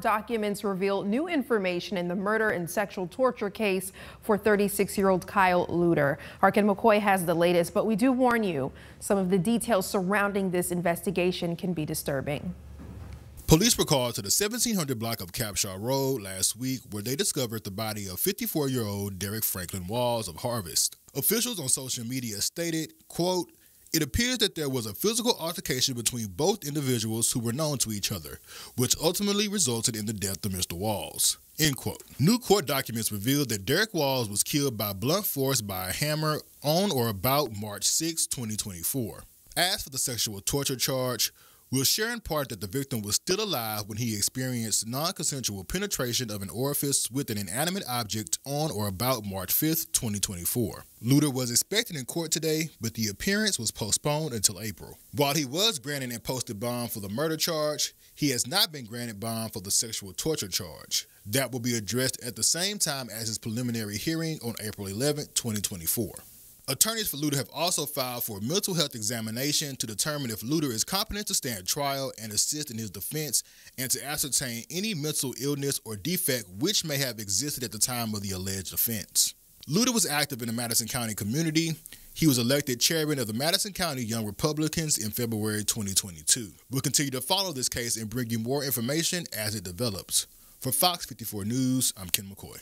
Documents reveal new information in the murder and sexual torture case for 36-year-old Kyle Lewter. Arkin McCoy has the latest, but we do warn you, some of the details surrounding this investigation can be disturbing. Police were called to the 1700 block of Capshaw Road last week where they discovered the body of 54-year-old Derek Franklin Walls of Harvest. Officials on social media stated, quote, it appears that there was a physical altercation between both individuals who were known to each other, which ultimately resulted in the death of Mr. Walls. End quote. New court documents revealed that Derek Walls was killed by blunt force by a hammer on or about March 6, 2024. As for the sexual torture charge, We'll share in part that the victim was still alive when he experienced non consensual penetration of an orifice with an inanimate object on or about March 5, 2024. Lewter was expected in court today, but the appearance was postponed until April. While he was granted and posted bond for the murder charge, he has not been granted bond for the sexual torture charge. That will be addressed at the same time as his preliminary hearing on April 11, 2024. Attorneys for Lewter have also filed for a mental health examination to determine if Lewter is competent to stand trial and assist in his defense and to ascertain any mental illness or defect which may have existed at the time of the alleged offense. Lewter was active in the Madison County community. He was elected chairman of the Madison County Young Republicans in February 2022. We'll continue to follow this case and bring you more information as it develops. For Fox 54 News, I'm Ken McCoy.